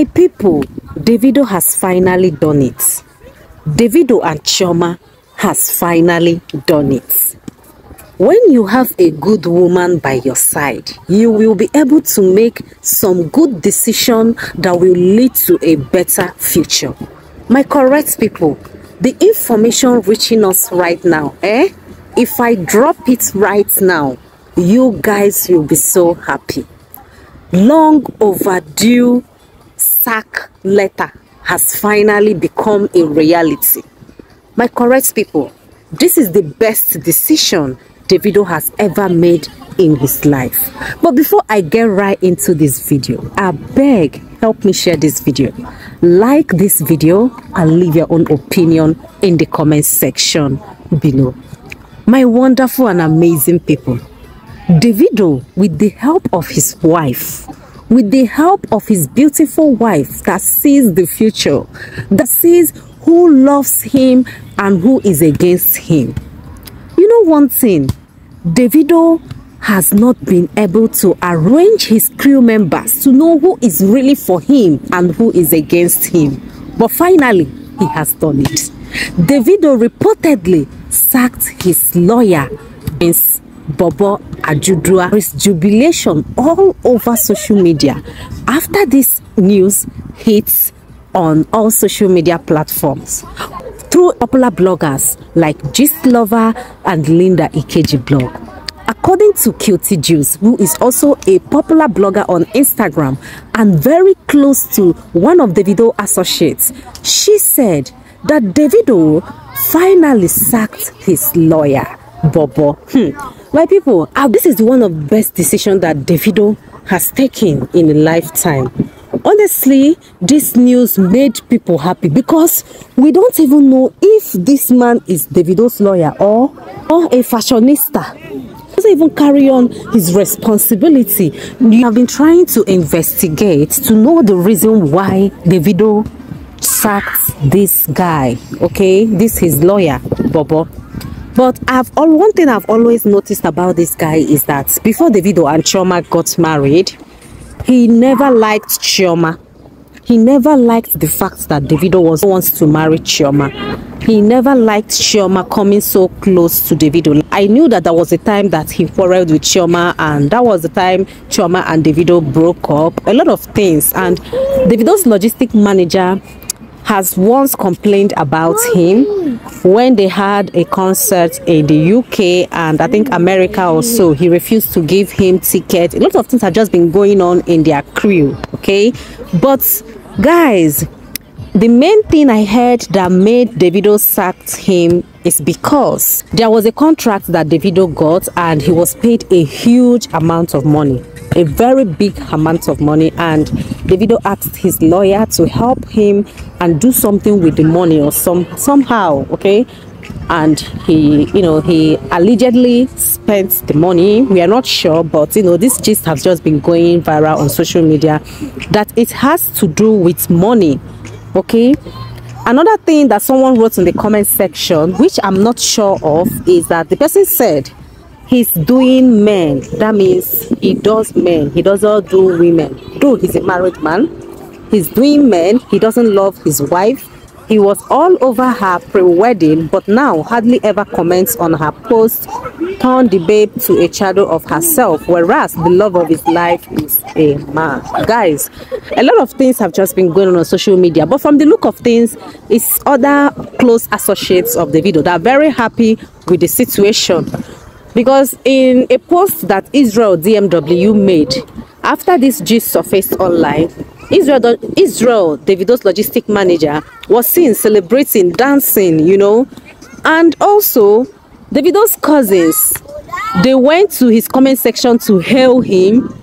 My people, Davido has finally done it. Davido and Chioma has finally done it. When you have a good woman by your side, you will be able to make some good decision that will lead to a better future. My correct people, the information reaching us right now, eh? If I drop it right now, you guys will be so happy. Long overdue sack letter has finally become a reality. My correct people, this is the best decision Davido has ever made in his life. But before I get right into this video, I beg, help me share this video. Like this video and leave your own opinion in the comment section below. My wonderful and amazing people, Davido, with the help of his wife, with the help of his beautiful wife that sees the future, that sees who loves him and who is against him. You know one thing, Davido has not been able to arrange his crew members to know who is really for him and who is against him. But finally, he has done it. Davido reportedly sacked his lawyer, Prince Bobo Ajudua. Is jubilation all over social media after this news hits on all social media platforms through popular bloggers like Gist Lover and Linda Ikeji blog. According to Cutie Juice, who is also a popular blogger on Instagram and very close to one of Davido associates, she said that Davido finally sacked his lawyer, Bobo. Hmm. My people, uh, this is one of the best decisions that Davido has taken in a lifetime. Honestly this news made people happy because we don't even know if this man is davido's lawyer or or a fashionista. Doesn't even carry on his responsibility. You have been trying to investigate to know the reason why davido sacked this guy okay? This his lawyer bobo but I've all one thing I've always noticed about this guy is that before Davido and Chioma got married, he never liked Chioma. He never liked the fact that Davido was wants to marry Chioma. He never liked Chioma coming so close to Davido. I knew that there was a time that he quarreled with Chioma and that was the time Chioma and Davido broke up. A lot of things and Davido's logistic manager has once complained about him when they had a concert in the UK and I think America also. He refused to give him ticket. A lot of things have just been going on in their crew, okay? But guys, the main thing I heard that made Davido sacked him is because there was a contract that Davido got and he was paid a huge amount of money a very big amount of money and Davido asked his lawyer to help him and do something with the money or some somehow okay? And he you know he allegedly spent the money. We are not sure but you know this gist has just been going viral on social media that it has to do with money okay? Another thing that someone wrote in the comment section which i'm not sure of is that the person said he's doing men. That means he does men. He doesn't do women. Though he's a married man. He's doing men. He doesn't love his wife. He was all over her pre-wedding but now hardly ever comments on her post turned the babe to a shadow of herself whereas the love of his life is a man. Guys a lot of things have just been going on on social media but from the look of things it's other close associates of the video that are very happy with the situation because in a post that Israel DMW made after this gist surfaced online, Israel, Israel, Davido's logistic manager, was seen celebrating, dancing, you know, and also Davido's cousins, they went to his comment section to hail him.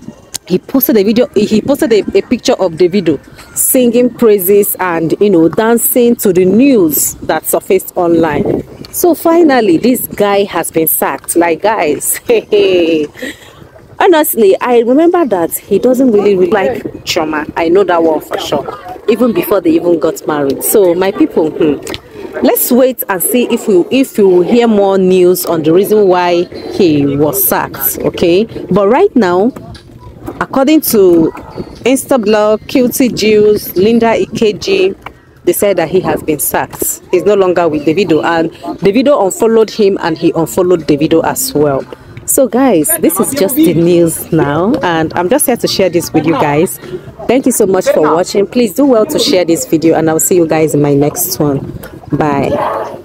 He posted a video, he posted a, a picture of Davido singing praises and, you know, dancing to the news that surfaced online. So finally, this guy has been sacked. Like, guys, honestly, I remember that he doesn't really, really like Chioma. I know that one for sure. Even before they even got married. So, my people, hmm, let's wait and see if we if you hear more news on the reason why he was sacked. Okay, but right now according to Instablog, QT Juice, Linda Ikeji, they said that he has been sacked. He's no longer with Davido and Davido unfollowed him and he unfollowed Davido as well. So guys, this is just the news now and I'm just here to share this with you guys. Thank you so much for watching. Please do well to share this video and I'll see you guys in my next one. Bye.